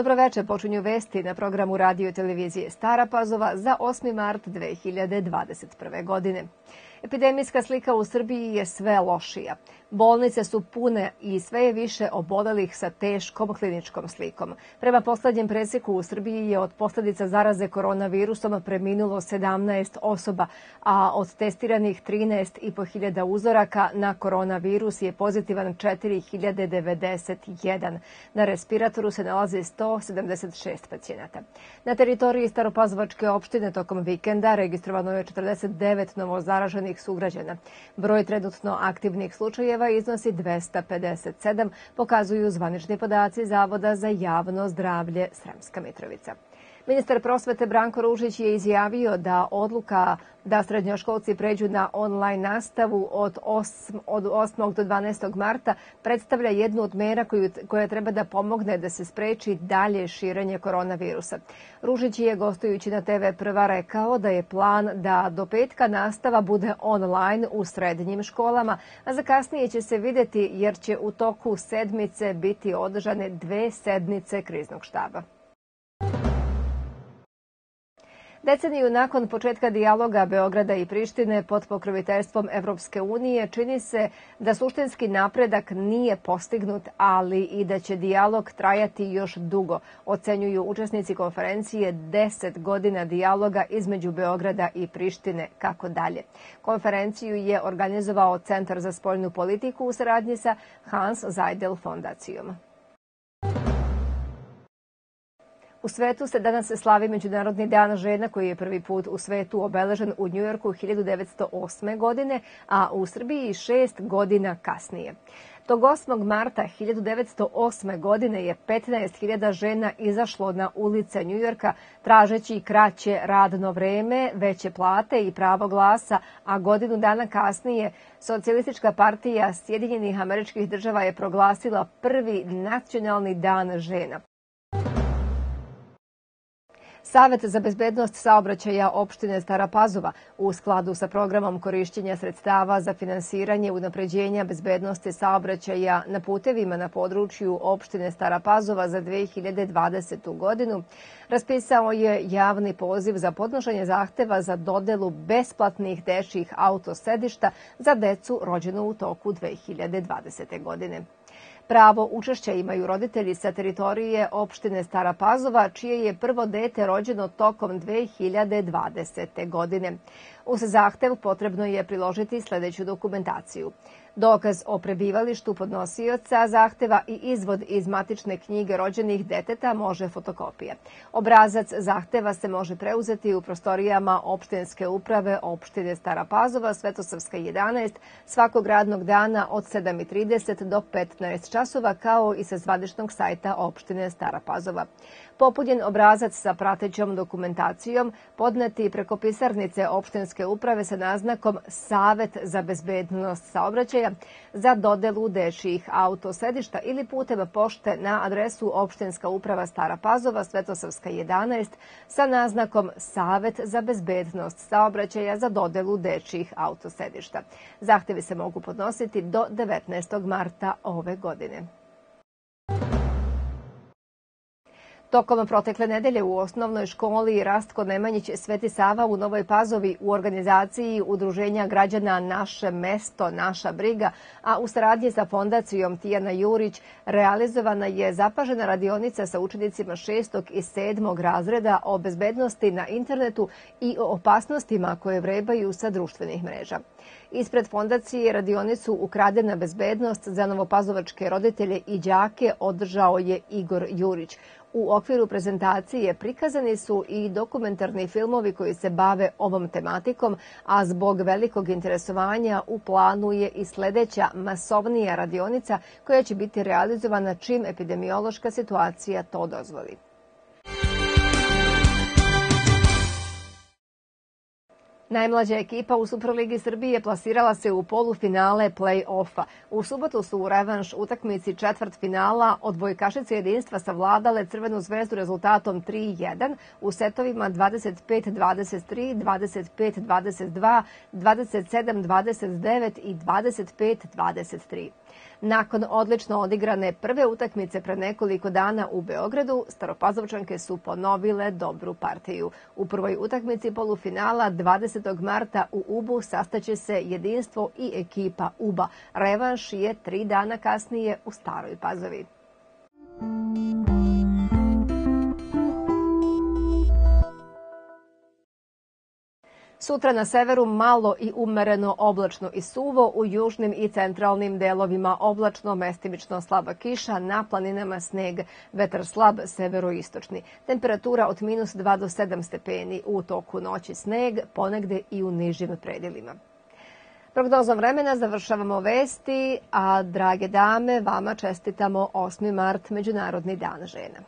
Dobroveče, počinju vesti na programu radio i televizije Stara Pazova za 8. mart 2021. godine. Epidemijska slika u Srbiji je sve lošija. Bolnice su pune i sve je više obolelih sa teškom kliničkom slikom. Prema poslednjem preseku u Srbiji je od posledica zaraze koronavirusom preminulo 17 osoba, a od testiranih 13.500 uzoraka na koronavirus je pozitivan 4091. Na respiratoru se nalaze 176 pacijenata. Na teritoriji Staropazovačke opštine tokom vikenda registrovano je 49 novozaraženih sugrađana. Broj trenutno aktivnih slučajeva iznosi 257, pokazuju zvanični podaci Zavoda za javno zdravlje Sremska Mitrovica. Ministar prosvete Branko Ružić je izjavio da odluka da srednjoškolci pređu na online nastavu od 8, od 8. do 12. marta predstavlja jednu od mera koju, koja treba da pomogne da se spreči dalje širenje koronavirusa. Ružić je gostujući na TV Prva rekao da je plan da do petka nastava bude online u srednjim školama, a za kasnije će se videti jer će u toku sedmice biti održane dve sedmice kriznog štaba. Deceniju nakon početka dijaloga Beograda i Prištine pod pokroviteljstvom Evropske unije čini se da suštinski napredak nije postignut, ali i da će dijalog trajati još dugo, ocenjuju učesnici konferencije 10 godina dijaloga između Beograda i Prištine kako dalje. Konferenciju je organizovao Centar za spoljnu politiku u saradnji sa Hans Zajdel fondacijom. U svetu se danas slavi Međunarodni dan žena koji je prvi put u svetu obeležen u Njujorku 1908. godine, a u Srbiji šest godina kasnije. Tog 8. marta 1908. godine je 15.000 žena izašlo na ulice Njujorka tražeći kraće radno vreme, veće plate i pravo glasa, a godinu dana kasnije Socijalistička partija Sjedinjenih američkih država je proglasila prvi nacionalni dan žena. Savet za bezbednost saobraćaja opštine Stara Pazova u skladu sa programom korišćenja sredstava za finansiranje unapređenja bezbednosti saobraćaja na putevima na području opštine Stara Pazova za 2020. godinu raspisao je javni poziv za podnošenje zahteva za dodelu besplatnih dečjih autosedišta za decu rođenu u toku 2020. godine. Pravo učešća imaju roditelji sa teritorije opštine Stara Pazova, čije je prvo dete rođeno tokom 2020. godine. Uz zahtev potrebno je priložiti sledeću dokumentaciju dokaz o prebivalištu podnosioca zahteva i izvod iz matične knjige rođenih deteta može fotokopija. Obrazac zahteva se može preuzeti u prostorijama opštinske uprave opštine Stara Pazova, Svetosavska 11, svakog radnog dana od 7.30 do 15 časova, kao i sa zvaničnog sajta opštine Stara Pazova. Popunjen obrazac sa pratećom dokumentacijom podneti preko pisarnice opštinske uprave sa naznakom Savet za bezbednost saobraćaja za dodelu dečijih autosedišta ili putem pošte na adresu opštinska uprava Stara Pazova, Svetosavska 11 sa naznakom Savet za bezbednost saobraćaja za dodelu dečijih autosedišta. Zahtevi se mogu podnositi do 19. marta ove godine. Tokom protekle nedelje u osnovnoj školi Rastko Nemanjić Sveti Sava u Novoj Pazovi u organizaciji Udruženja građana Naše mesto, Naša briga, a u saradnji sa fondacijom Tijana Jurić realizovana je zapažena radionica sa učenicima šestog i sedmog razreda o bezbednosti na internetu i o opasnostima koje vrebaju sa društvenih mreža. Ispred fondacije radionicu Ukradena bezbednost za novopazovačke roditelje i đake održao je Igor Jurić. U okviru prezentacije prikazani su i dokumentarni filmovi koji se bave ovom tematikom, a zbog velikog interesovanja u planu je i sledeća masovnija radionica koja će biti realizovana čim epidemiološka situacija to dozvoli. Najmlađa ekipa u Superligi Srbije plasirala se u polufinale play-offa. U subotu su u revanš utakmici četvrt finala odbojkašice jedinstva savladale Crvenu zvezdu rezultatom 3-1 u setovima 25-23, 25-22, 27-29 i 25-23. Nakon odlično odigrane prve utakmice pre nekoliko dana u Beogradu, Staropazovčanke su ponovile dobru partiju. U prvoj utakmici polufinala 20. marta u Ubu sastaće se jedinstvo i ekipa Uba. Revanš je tri dana kasnije u Staroj Pazovi. Sutra na severu malo i umereno oblačno i suvo, u južnim i centralnim delovima oblačno, mestimično slaba kiša, na planinama sneg, vetar slab severoistočni. Temperatura od minus 2 do 7 stepeni, u toku noći sneg, ponegde i u nižim predelima. Prognozom vremena završavamo vesti, a drage dame, vama čestitamo 8. mart, Međunarodni dan žena.